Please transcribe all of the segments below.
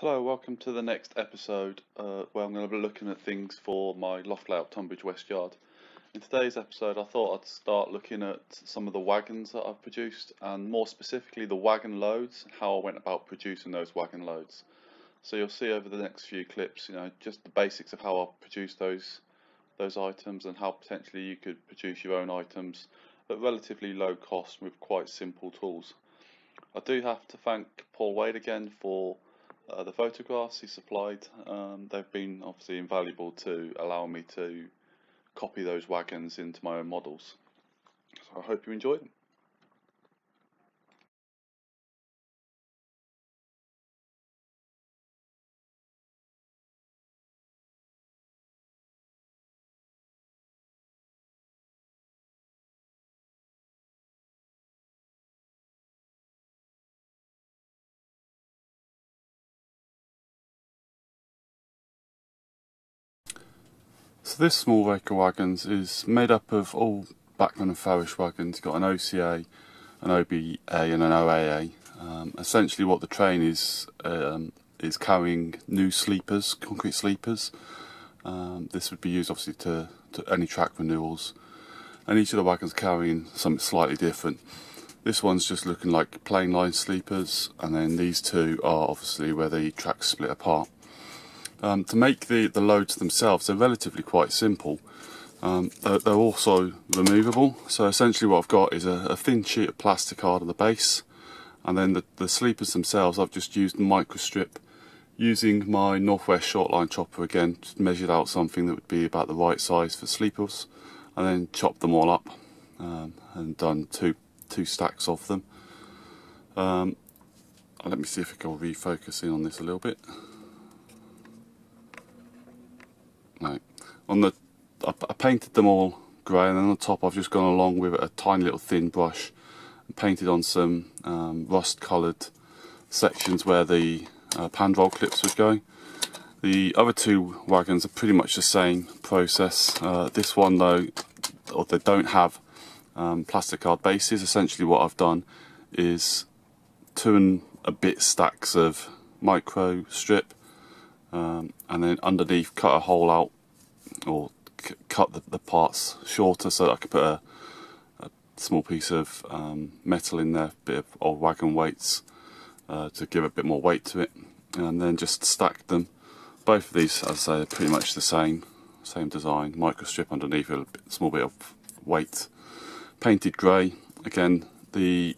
Hello, welcome to the next episode uh, where I'm going to be looking at things for my loft layout Tonbridge West Yard. In today's episode I thought I'd start looking at some of the wagons that I've produced and more specifically the wagon loads, how I went about producing those wagon loads. So you'll see over the next few clips, you know, just the basics of how I produced those those items and how potentially you could produce your own items at relatively low cost with quite simple tools. I do have to thank Paul Wade again for uh, the photographs he supplied, um, they've been obviously invaluable to allow me to copy those wagons into my own models. So I hope you enjoy them. So this small Raker Wagons is made up of all Bachmann and Farish wagons. You've got an OCA, an OBA and an OAA. Um, essentially what the train is um, is carrying new sleepers, concrete sleepers. Um, this would be used obviously to, to any track renewals. And each of the wagons carrying something slightly different. This one's just looking like plain line sleepers and then these two are obviously where the tracks split apart. Um, to make the, the loads themselves, they're relatively quite simple. Um, they're, they're, also removable, so essentially what I've got is a, a thin sheet of plastic hard on the base, and then the, the sleepers themselves, I've just used microstrip using my Northwest shortline chopper again, measured out something that would be about the right size for sleepers, and then chopped them all up um, and done two two stacks of them. Um, let me see if I can refocus in on this a little bit. No. On the, I, I painted them all grey and then on the top I've just gone along with a tiny little thin brush and painted on some um, rust coloured sections where the uh, roll clips would go. The other two wagons are pretty much the same process. Uh, this one though, or they don't have um, plastic card bases. Essentially what I've done is two and a bit stacks of micro strip um, and then underneath cut a hole out or cut the, the, parts shorter so I could put a, a small piece of um, metal in there, a bit of old wagon weights uh, to give a bit more weight to it and then just stack them. Both of these, as I say, are pretty much the same, same design, microstrip underneath a small bit of weight. Painted grey, again the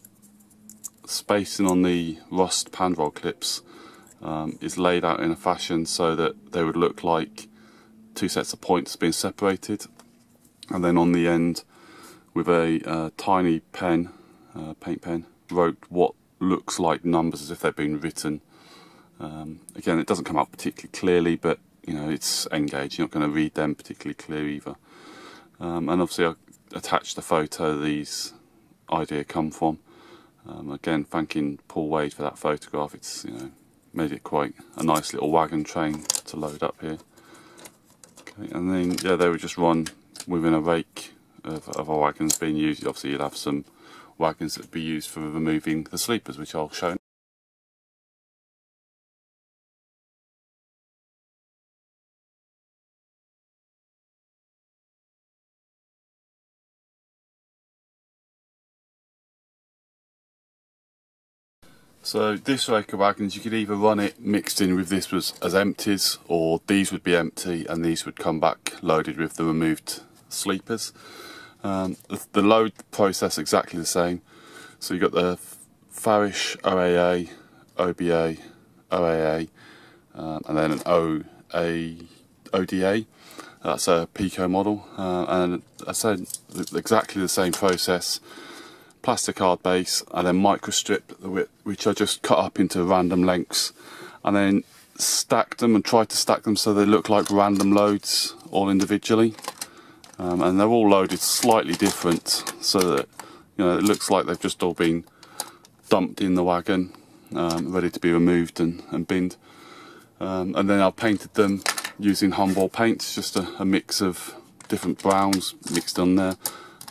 spacing on the rust Pandrol clips um, is laid out in a fashion so that they would look like two sets of points being separated and then on the end with a uh, tiny pen, uh, paint pen, wrote what looks like numbers as if they've been written. Um, again, it doesn't come out particularly clearly, but you know it's engaged. You're not going to read them particularly clear either. Um, and obviously, I attached the photo these idea come from. Um, again, thanking Paul Wade for that photograph. It's you know made it quite a nice little wagon train to load up here. And then yeah, they would just run within a rake of, of our wagons being used. Obviously, you'd have some wagons that would be used for removing the sleepers, which I'll show So this Raker wagons, you could either run it mixed in with this was as empties, or these would be empty and these would come back loaded with the removed sleepers. Um, the, the, load process exactly the same. So you've got the Farish OAA, OBA, OAA, um, and then an OA, ODA. That's a Peco model, uh, and I said exactly the same process plastic card base and then microstrip which I just cut up into random lengths and then stack them and try to stack them so they look like random loads all individually. Um, and they're all loaded slightly different so that you know it looks like they've just all been dumped in the wagon um, ready to be removed and, and binned. Um, and then I painted them using Humbrol paints just a, a mix of different browns mixed on there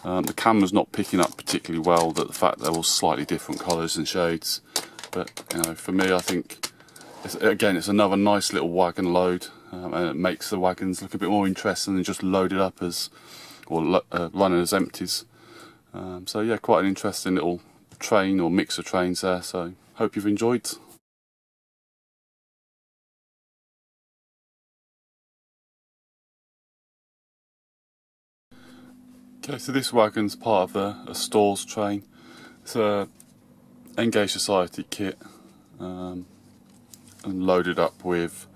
um, the camera's not picking up particularly well that the fact they're all slightly different colours and shades, but you know, for me, I think it's, again, it's another nice little wagon load, um, and it makes the wagons look a bit more interesting than just loaded up as, or uh, running as empties. Um, so yeah, quite an interesting little train or mix of trains there. So hope you've enjoyed. Okay, so this wagon's part of a, a Stawell's train. It's a N Gauge Society kit um, and loaded up with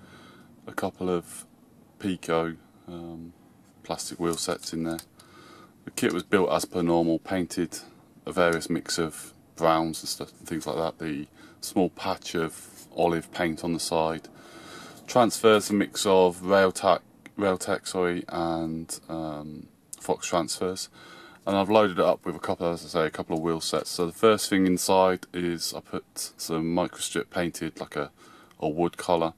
a couple of Peco um, plastic wheel sets in there. The kit was built as per normal, painted a various mix of browns and stuff, and things like that. The small patch of olive paint on the side. Transfers a mix of Railtec, Railtec sorry, and um, Fox transfers. And I've loaded it up with a couple, as I say, a couple of wheel sets. So the first thing inside is I put some microstrip painted like a, a wood colour,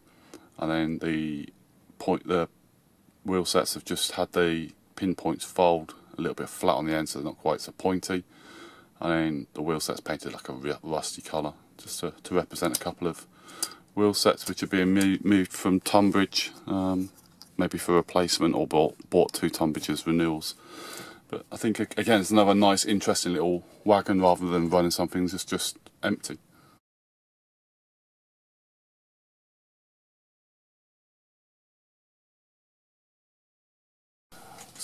and then the point the wheel sets have just had the pinpoints fold a little bit flat on the end so they're not quite so pointy and then the wheel set's painted like a rusty colour just to, to represent a couple of wheel sets which are being moved from Tonbridge um, maybe for replacement or bought, bought two Tonbridges renewals but I think again it's another nice interesting little wagon rather than running something that's just empty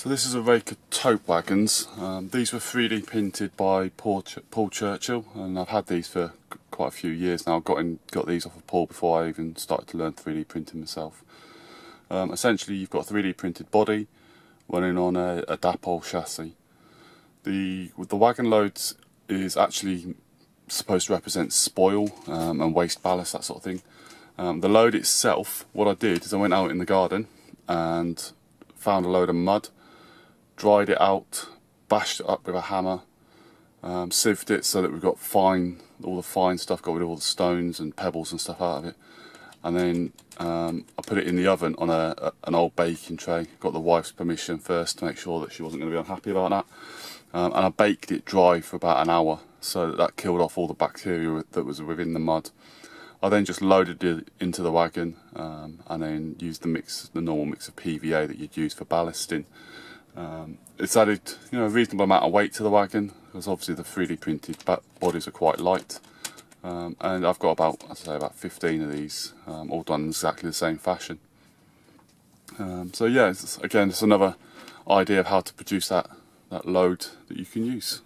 So this is a rake of tote wagons. Um, these were 3D printed by Paul, Ch Paul, Churchill and I've had these for quite a few years now. I got, in, got these off of Paul before I even started to learn 3D printing myself. Um, essentially you've got a 3D printed body running on a, a Dapol chassis. The, the wagon loads is actually supposed to represent spoil um, and waste ballast, that sort of thing. Um, the load itself, what I did is I went out in the garden and found a load of mud dried it out, bashed it up with a hammer, um, sieved it so that we've got fine, all the fine stuff, got rid of all the stones and pebbles and stuff out of it. And then um, I put it in the oven on a, a, an old baking tray. Got the wife's permission first to make sure that she wasn't going to be unhappy about that. Um, and I baked it dry for about an hour so that that killed off all the bacteria that was within the mud. I then just loaded it into the wagon um, and then used the mix, the normal mix of PVA that you'd use for ballasting. Um, it's added you know a reasonable amount of weight to the wagon because obviously the 3D printed bodies are quite light um, and I've got about I say about 15 of these um, all done in exactly the same fashion. Um, so yeah, it's, again it's another idea of how to produce that that load that you can use.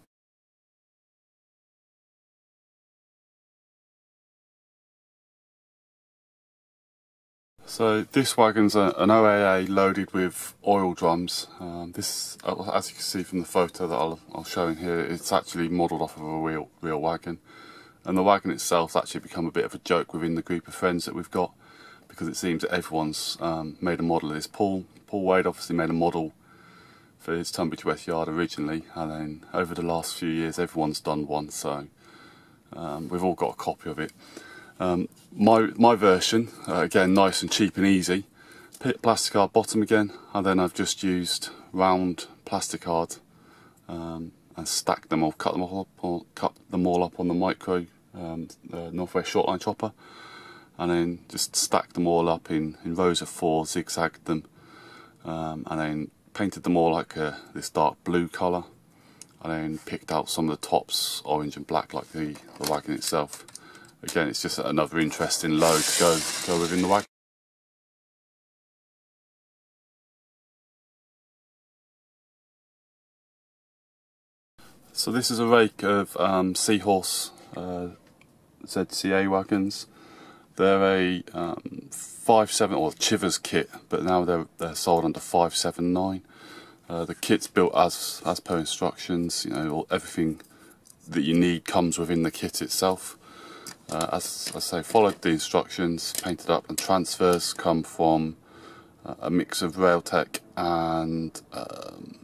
So this wagon's a, an OAA loaded with oil drums. Um, this, uh, as you can see from the photo that I'll, I'll show in here, it's actually modelled off of a real, real wagon. And the wagon itself's actually become a bit of a joke within the group of friends that we've got because it seems that everyone's um, made a model of this. Paul, Paul Wade obviously made a model for his Tonbridge West yard originally and then over the last few years everyone's done one so um, we've all got a copy of it. Um, my, my version, uh, again nice and cheap and easy, pit plasticard bottom again and then I've just used round plasticard um, and stacked them all, cut them all up, or cut them all up on the micro um, Northwest Shortline chopper and then just stacked them all up in, in rows of four, zigzagged them um, and then painted them all like a, this dark blue colour and then picked out some of the tops orange and black like the, the wagon itself again it's just another interesting load to go, go within the wagon. So this is a rake of um, Seahorse uh, ZCA wagons. They're a um, 5.7 or Chivers kit, but now they're, they're sold under 579. Uh, the kit's built as as per instructions. You know, everything that you need comes within the kit itself. Uh, as I say, followed the instructions, painted up, and transfers come from uh, a mix of Railtec and um,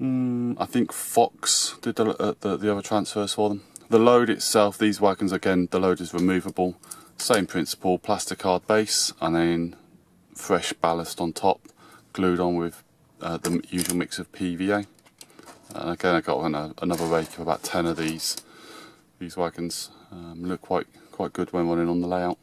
mm, I think Fox did the, uh, the, the other transfers for them. The load itself, these wagons again, the load is removable. Same principle, plasticard base, and then fresh ballast on top, glued on with uh, the usual mix of PVA. And again, I got another rake of about 10 of these these wagons um, look quite quite good when running on the layout.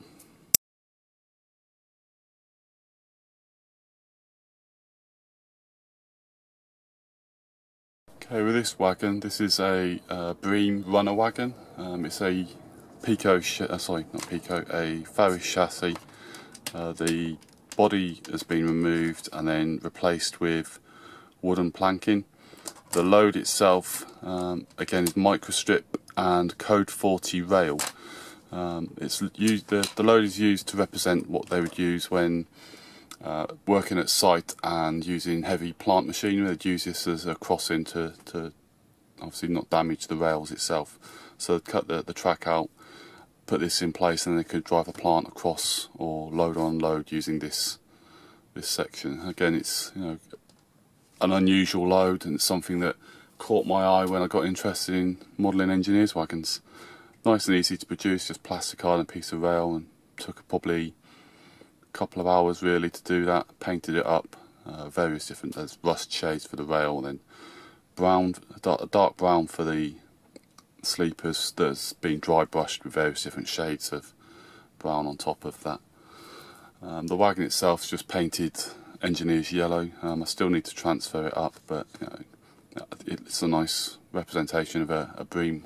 Okay, with this wagon, this is a uh, Bream runner wagon. Um, it's a Peco, uh, sorry, not Pico, a Farish chassis. Uh, the body has been removed and then replaced with wooden planking. The load itself, um, again, is microstrip and code 40 rail. Um, it's used, the, the load is used to represent what they would use when uh, working at site and using heavy plant machinery. They'd use this as a crossing to, to obviously not damage the rails itself. So they'd cut the, the track out, put this in place, and they could drive the plant across or load on load using this this section. Again, it's you know an unusual load and it's something that caught my eye when I got interested in modelling engineers wagons. Nice and easy to produce, just plasticard and a piece of rail and took probably couple of hours really to do that. Painted it up, uh, various different, there's rust shades for the rail and then brown, dark, dark brown for the sleepers that's been dry brushed with various different shades of brown on top of that. Um, the wagon itself is just painted engineer's yellow. Um, I still need to transfer it up, but you know, it's a nice representation of a, a bream